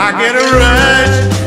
I get a rush.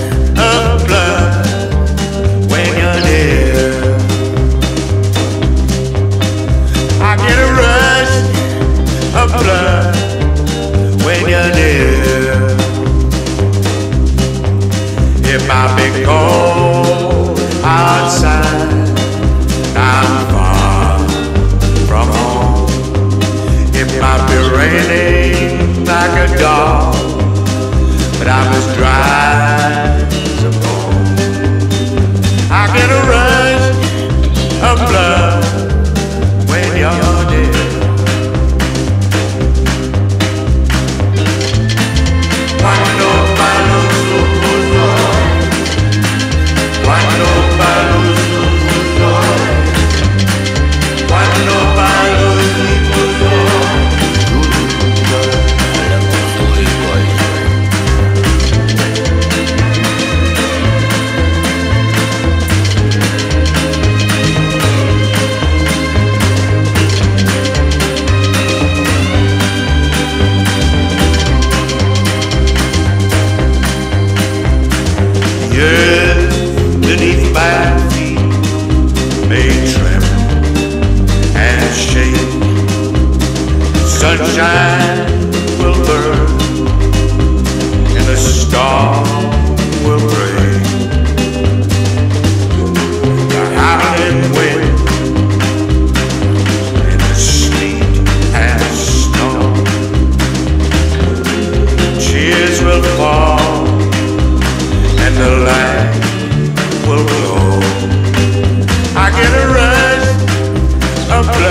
sunshine will burn and a storm will break. The howling wind and the sleet and snow. Tears will fall and the light will glow. I get a rush of blood.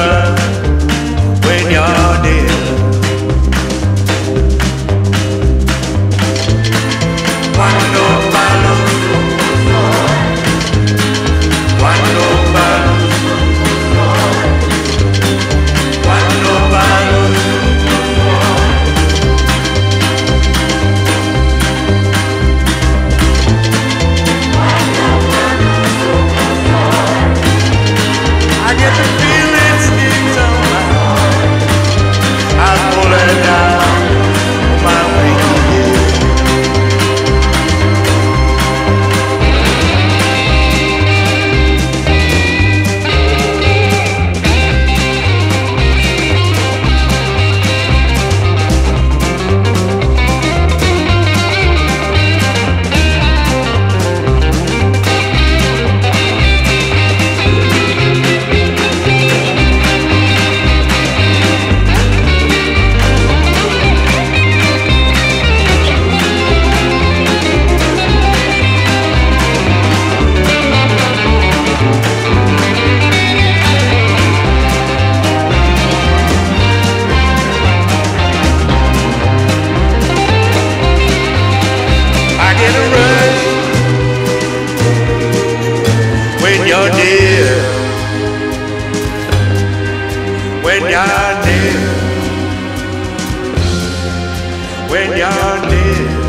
near, when you're near, when you're near.